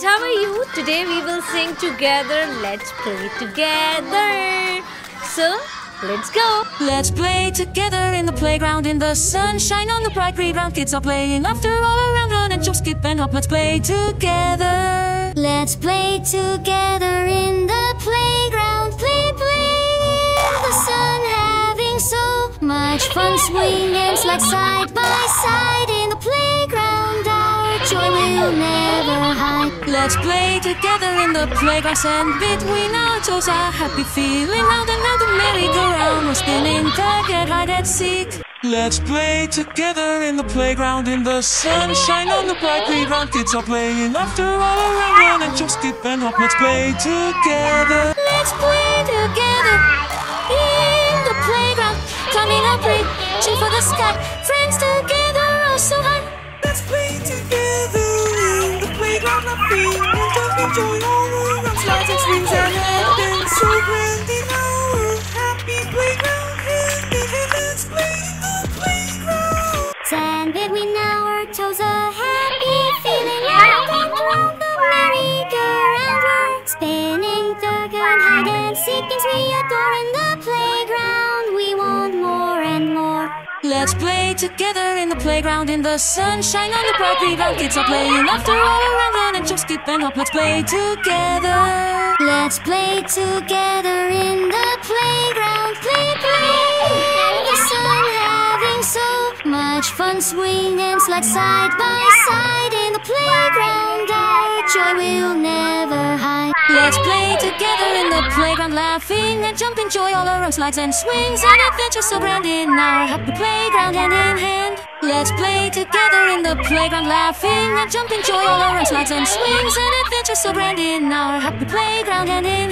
kids, how are you? Today we will sing together. Let's play together. So, let's go. Let's play together in the playground in the sunshine on the bright playground. Kids are playing after all around, run and jump, skip and hop. Let's play together. Let's play together in the playground. Play, play in the sun, having so much fun. Swing and slide side by side in the playground. Our joy will never hide. Let's play together in the playground and between our toes. A happy feeling out and out the merry-go-round. We're spinning together, hide and seek. Let's play together in the playground in the sunshine on the bright playground. Kids are playing after all around, run and jump, skip and hop. Let's play together. Let's play together in the playground. Climbing up, reaching for the sky. Friends together, oh so high. Slides and swings and so grand in our happy playground. In hand, let's play in the playground. Sand between our toes, a happy feeling round and round the merry-go-round. Spinning the gun, hide and seek things we adore Let's play together in the playground in the sunshine on the bright playground. Kids are playing after all around, and jump, skip and hop. Let's play together. Let's play together in the playground. Play, play in the sun, having so much fun. Swing and slide side by side in the playground. Joy will never hide. Let's play together in the playground, laughing and jumping, joy all around, slides and swings and adventures so grand in our happy playground, hand in hand. Let's play together in the playground, laughing and jumping, joy all around, slides and swings and adventures so grand in our happy playground, hand in